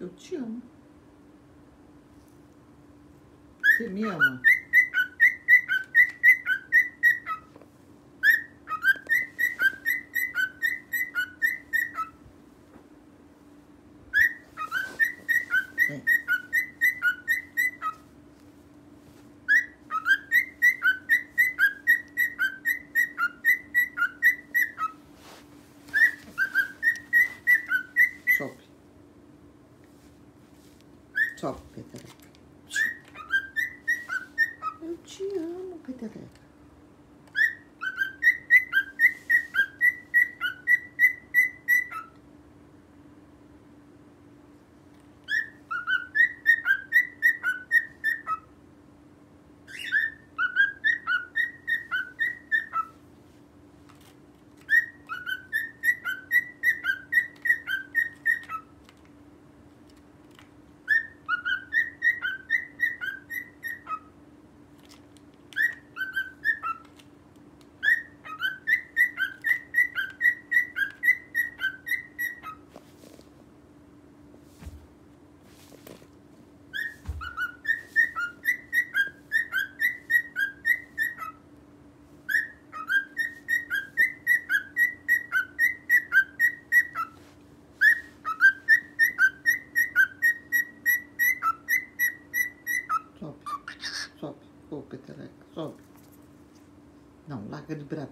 Eu te amo. Você me ama?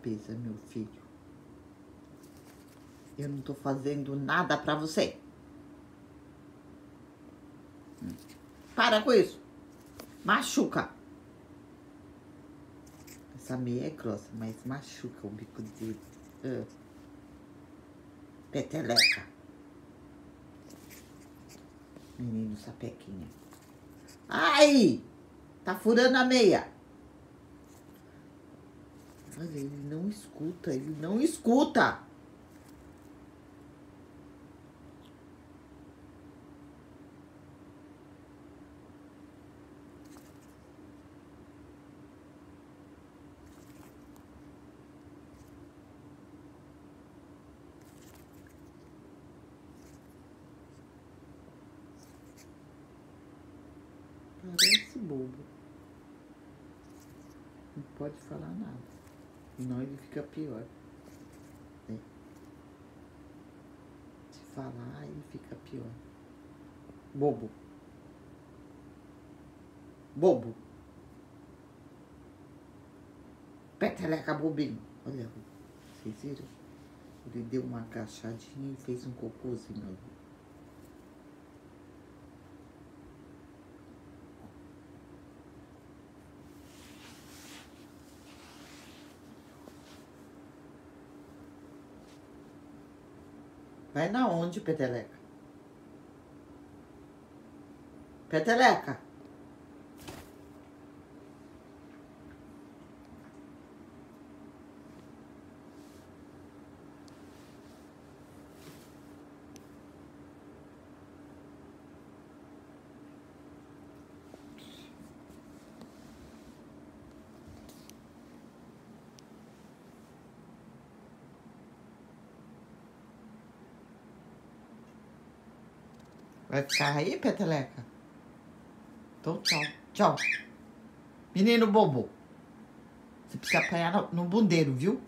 Brabeza, meu filho. Eu não tô fazendo nada pra você. Para com isso. Machuca. Essa meia é grossa, mas machuca o bico dele. Ah. Peteleca. Menino sapequinha. Ai! Tá furando a meia. Olha, ele não escuta, ele não escuta. Parece bobo. Não pode falar nada. Senão ele fica pior. É. Se falar, ele fica pior. Bobo. Bobo. Peteleca bobinho. Olha, vocês viram? Ele deu uma agachadinha e fez um cocôzinho ali. Vai na onde, Peteleca? Peteleca? Vai ficar aí, Peteleca? Então, tchau. Tchau. Menino bobo. Você precisa apanhar no, no bundeiro, viu?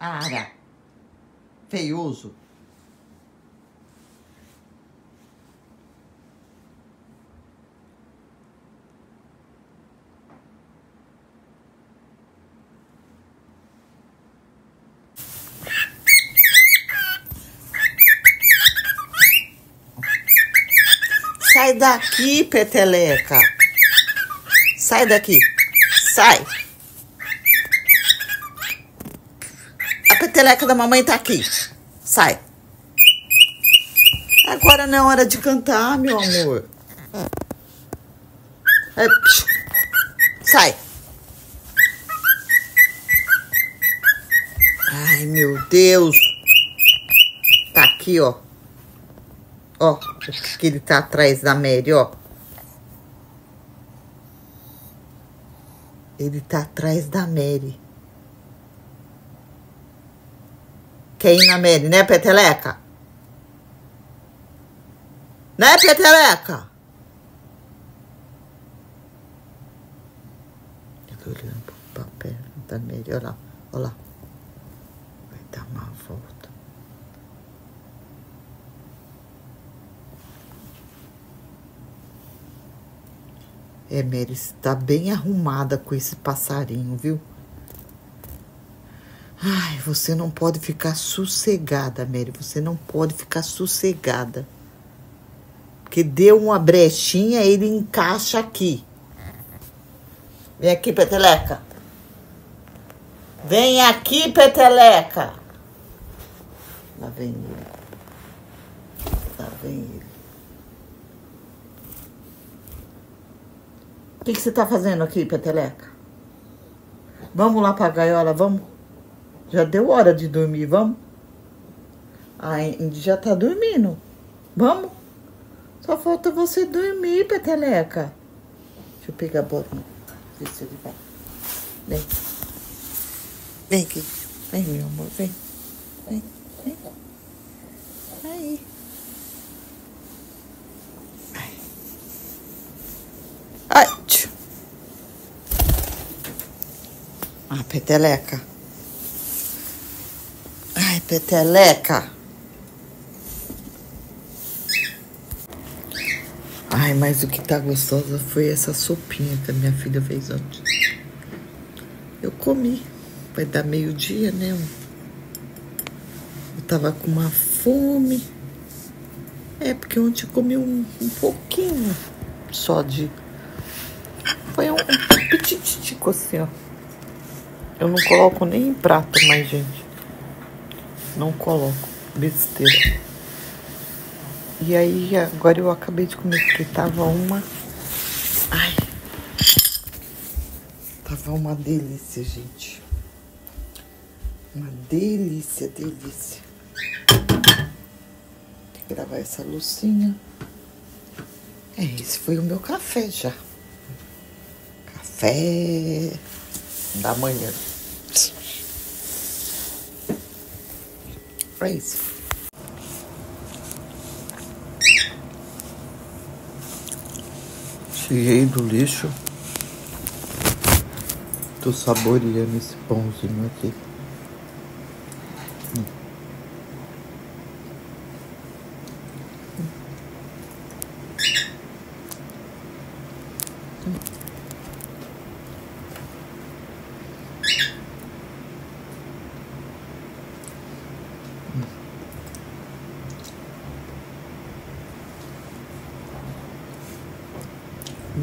Ara. Feioso. Sai daqui, peteleca. Sai daqui. Sai. A peteleca da mamãe tá aqui. Sai. Agora não é hora de cantar, meu amor. É. Sai. Ai, meu Deus. Tá aqui, ó. Ó, que ele tá atrás da Mary, ó. Ele tá atrás da Mary. Quer ir na Mary, né, Peteleca? Né, Peteleca? Ele olhando pro papel da Mary. Olha lá, olha lá. Vai dar uma volta. É, Mary, você tá bem arrumada com esse passarinho, viu? Ai, você não pode ficar sossegada, Mary. Você não pode ficar sossegada. Porque deu uma brechinha, ele encaixa aqui. Vem aqui, Peteleca. Vem aqui, Peteleca. Lá vem ele. Lá vem ele. O que, que você tá fazendo aqui, Peteleca? Vamos lá pra gaiola, vamos? Já deu hora de dormir, vamos? A Indy já tá dormindo. Vamos? Só falta você dormir, Peteleca. Deixa eu pegar a bolinha. Ver se ele vai. Vem. Vem aqui. Vem, meu amor. Vem. Vem. Vem. Aí. Ai. Ai. tchau. Ah, Peteleca. Ai, Peteleca. Ai, mas o que tá gostosa foi essa sopinha que a minha filha fez ontem. Eu comi. Vai dar meio-dia, né? Eu tava com uma fome. É, porque ontem eu comi um, um pouquinho só de. Foi um, um petitico assim, ó. Eu não coloco nem em prato mais, gente. Não coloco. Besteira. E aí, agora eu acabei de comer, porque tava uma. Ai. Tava uma delícia, gente. Uma delícia, delícia. Que gravar essa lucinha. É, esse foi o meu café já. Café da manhã. Isso. Cheguei do lixo. Tô saboreando esse pãozinho aqui.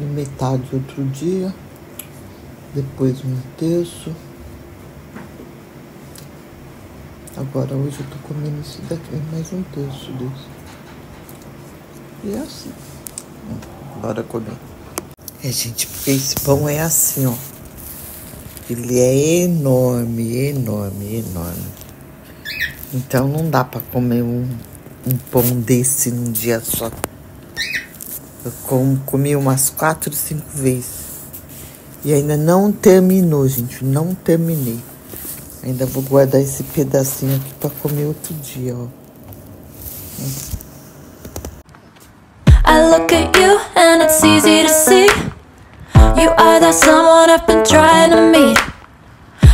Metade outro dia, depois um terço. Agora hoje eu tô comendo esse daqui, mais um terço desse. E é assim. Bora comer. É, gente, porque esse pão é assim, ó. Ele é enorme, enorme, enorme. Então não dá pra comer um, um pão desse num dia só. Eu com- comi umas quatro, cinco vezes. E ainda não terminou, gente. Não terminei. Ainda vou guardar esse pedacinho aqui pra comer outro dia, ó. I look at you and it's easy to see. You are that someone I've been trying to meet.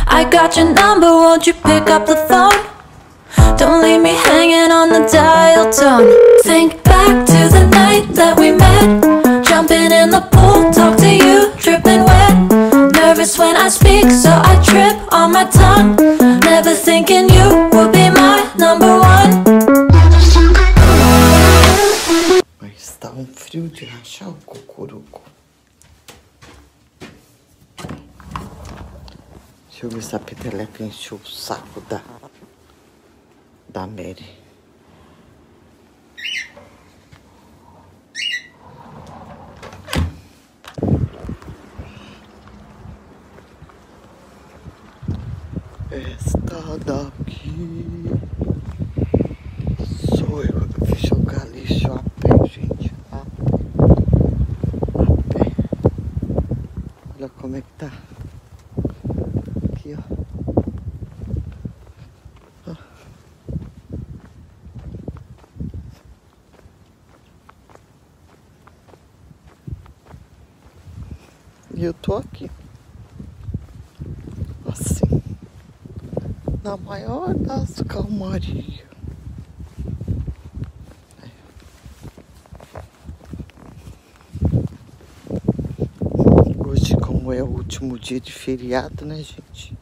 I got your number, won't you pick up the phone? Don't leave me hanging on the dial tone. Think back to the night that we met. Jumping in the pool, talk to you, dripping wet. Nervous when I speak, so I trip on my tongue. Never thinking you would be my number one. Mas tá um frio de rachar o cocuruco. Deixa eu ver se a peteleca encheu o saco da, da Mary. Esta daqui sou eu que fiz jogar lixo a pé, gente. A pé. A pé. Olha como é que tá. Aqui, ó. ó. E eu tô aqui. Na maior das calmarias. Hoje, como é o último dia de feriado, né, gente?